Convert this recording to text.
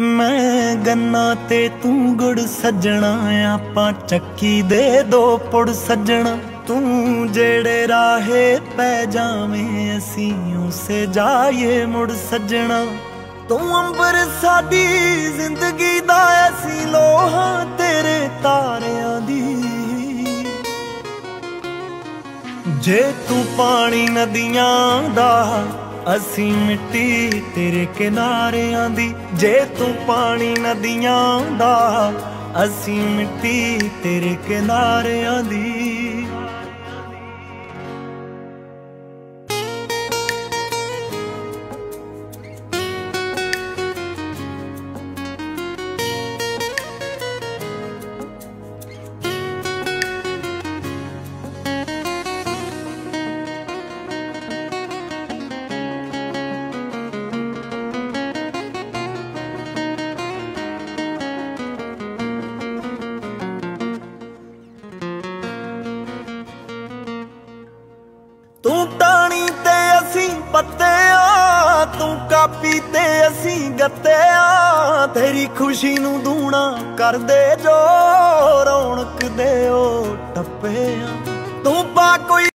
ਮੈਂ ਗੰਨਾ ਤੇ ਤੂੰ ਗੁੜ ਸੱਜਣਾ ਆਪਾਂ ਚੱਕੀ ਦੇ ਦੋ ਪੁੜ ਸੱਜਣਾ। ਤੂੰ ਜਿਹੜੇ ਰਾਹੇ ਪੈ ਜਾਵੇਂ, ਅਸੀਂ ਉਸੇ ਜਾਏ ਮੁੜ ਸੱਜਣਾ। ਤੂੰ ਅੰਬਰ ਸਾਡੀ ਜ਼ਿੰਦਗੀ ਦਾ, ਅਸੀਂ ਲੋਹਾ ਤੇਰੇ ਤਾਰਿਆਂ ਦੀ। ਜੇ ਤੂੰ ਪਾਣੀ ਨਦੀਆਂ ਦਾ ਅਸੀਂ ਮਿੱਟੀ ਤੇਰੇ ਕਿਨਾਰਿਆਂ ਦੀ, ਜੇ ਤੂੰ ਪਾਣੀ ਨਦੀਆਂ ਦਾ ਅਸੀਂ ਮਿੱਟੀ ਤੇਰੇ ਕਿਨਾਰਿਆਂ ਦੀ। ਤੂੰ ਟਾਣੀ ਤੇ ਅਸੀਂ ਪੱਤੇ ਆ ਤੂੰ ਕਾਪੀ ਤੇ ਅਸੀਂ ਗੱਤੇ ਆ ਤੇਰੀ ਖੁਸ਼ੀ ਨੂੰ ਦੂਣਾ ਕਰਦੇ ਜੋ, ਰੌਣਕ ਦੇ ਉਹ ਟੱਪੇ ਤੂੰ ਪਾ ਕੋਈ